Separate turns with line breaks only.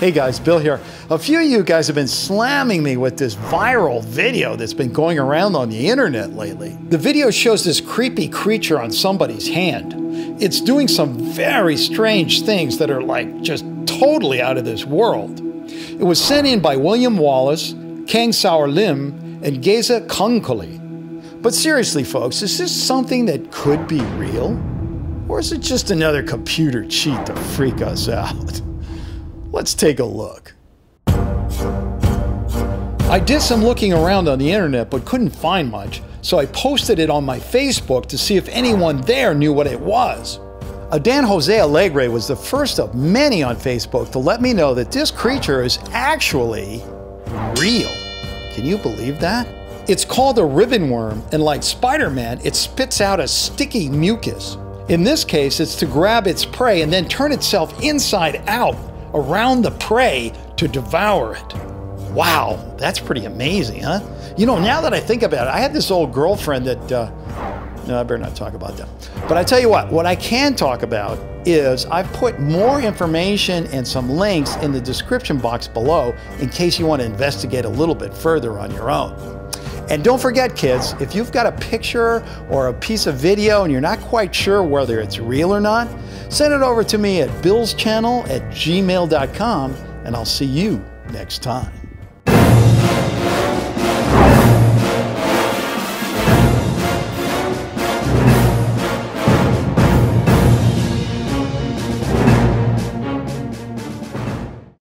Hey guys, Bill here. A few of you guys have been slamming me with this viral video that's been going around on the internet lately. The video shows this creepy creature on somebody's hand. It's doing some very strange things that are like just totally out of this world. It was sent in by William Wallace, Kangsour Lim, and Geza Konkoly. But seriously, folks, is this something that could be real? Or is it just another computer cheat to freak us out? Let's take a look. I did some looking around on the internet but couldn't find much, so I posted it on my Facebook to see if anyone there knew what it was. Adanjose Alegre was the first of many on Facebook to let me know that this creature is actually real. Can you believe that? It's called a ribbon worm, and like Spider Man, it spits out a sticky mucus. In this case, it's to grab its prey and then turn itself inside out around the prey to devour it. Wow, that's pretty amazing, huh? You know, now that I think about it, I had this old girlfriend that, uh, no, I better not talk about that. But I tell you what, what I can talk about is I've put more information and some links in the description box below in case you want to investigate a little bit further on your own. And don't forget, kids, if you've got a picture or a piece of video and you're not quite sure whether it's real or not, send it over to me at billschannel at gmail.com, and I'll see you next time.